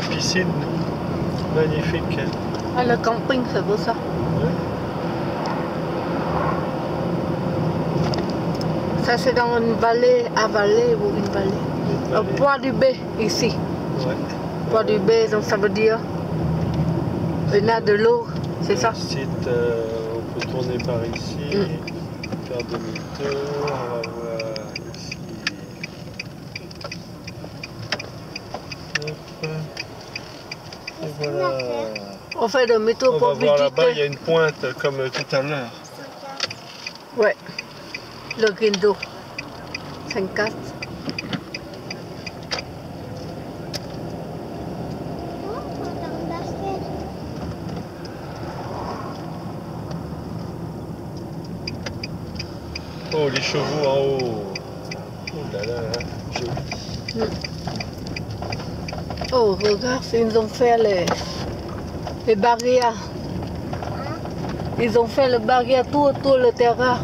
piscine magnifique. Ah, le camping, c'est beau ça. Ça, c'est dans une vallée, à vallée ou une vallée? Au vallée. Bois du Bé, ici. Ouais. Bois du Bé, donc ça veut dire. Il y a de l'eau, c'est ça? Site, euh, on peut tourner par ici, Mm. faire demi-tour, on va voir ici. Hop. Voilà. On fait demi-tour On pour va voir là-bas, il y a une pointe comme tout à l'heure. Ouais. Le Guindo. 54. Oh, les chevaux en haut. Oh là là, là, joli. Oh, regarde, ils ont fait les, les barrières. Ils ont fait les barrières tout autour le terrain.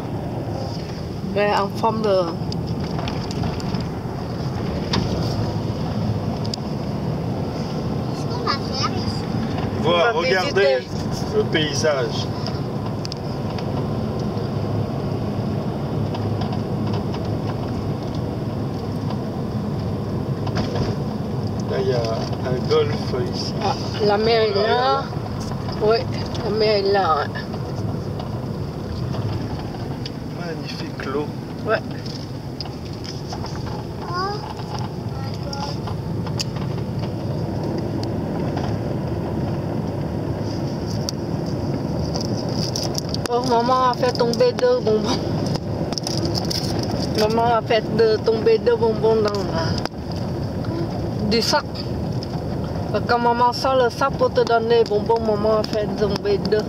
Mais en forme de. Qu'est-ce qu'on va faire ici? Voir, va regardez visiter. le paysage. Y a un golf ici. Ah, la mer est là. Oui, la mer est là. Magnifique l'eau. Ouais. Oh, maman a fait tomber deux bonbons. Maman a fait de, tomber deux bonbons dans euh, du sac. Euh, Quand maman sort le sac pour te donner les bonbons, maman a fait tomber deux.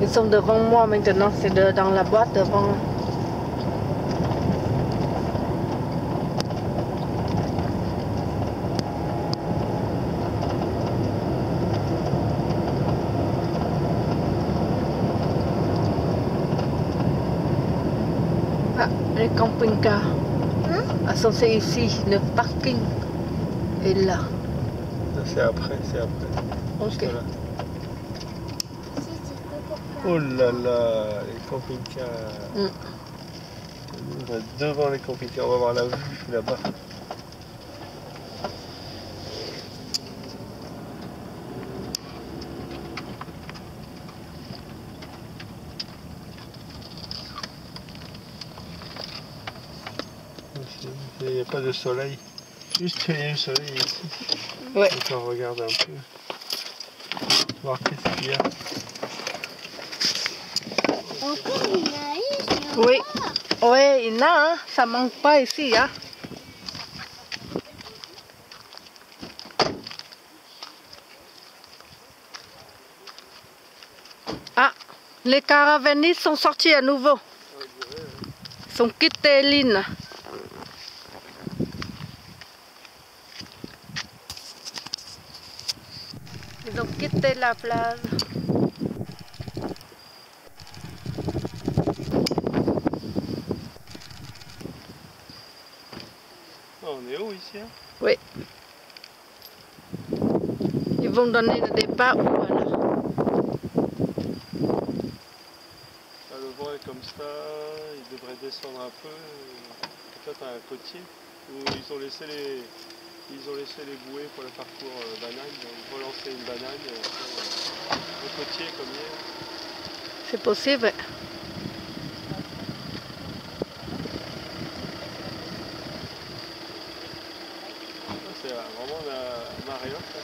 Ils sont devant moi maintenant, c'est dans la boîte devant. Ah, les camping-cars. Hein Ah, ici, le parking est là. C'est après, c'est après. Ok. Là. Oh là là, les camping-cars. Mm. On va devant les camping-cars, on va voir la vue là-bas. Il n'y a pas de soleil. Juste il y a le soleil ici. Ouais. Donc on regarde un peu. Voir qu'est-ce qu'il y a. Encore une Oui. Oui, il y en a, hein. ça manque pas ici. Hein. Ah, les caravanistes sont sortis à nouveau. Ils sont quittés l'île. Ils ont quitté la plage. Ah, on est où ici hein? Oui. Ils vont donner le départ. Voilà. Ah, Le vent est comme ça, il devrait descendre un peu. As un côtier où ils ont laissé les, ils ont laissé les bouées pour le parcours euh, banane. Donc, relancer une banane après, euh, côtier comme hier. C'est possible. C'est euh, vraiment la ça,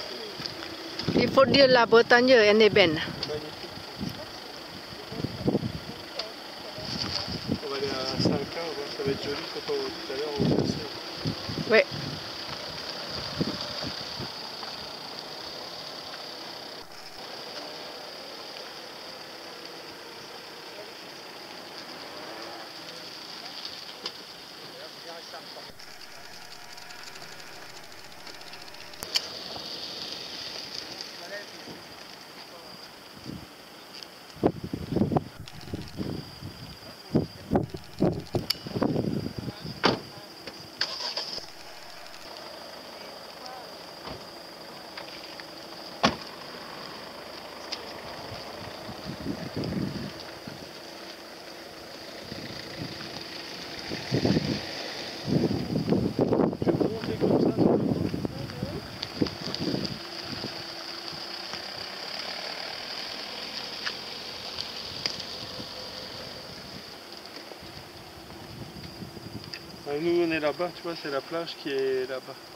c'est Il faut dire la Bretagne, elle est belle. On va aller à 5 heures, voir, ça va être joli quand on, tout à l'heure on va passer. Oui. Nous on est là-bas, tu vois, c'est la plage qui est là-bas.